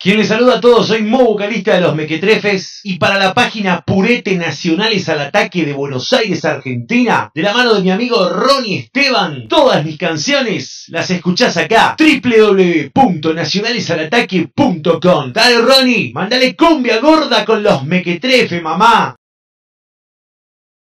Quien les saluda a todos, soy Mo, vocalista de los Mequetrefes, y para la página Purete Nacionales al Ataque de Buenos Aires, Argentina, de la mano de mi amigo Ronnie Esteban, todas mis canciones las escuchás acá, www.nacionalesalataque.com. Dale Ronnie, mandale cumbia gorda con los Mequetrefes, mamá.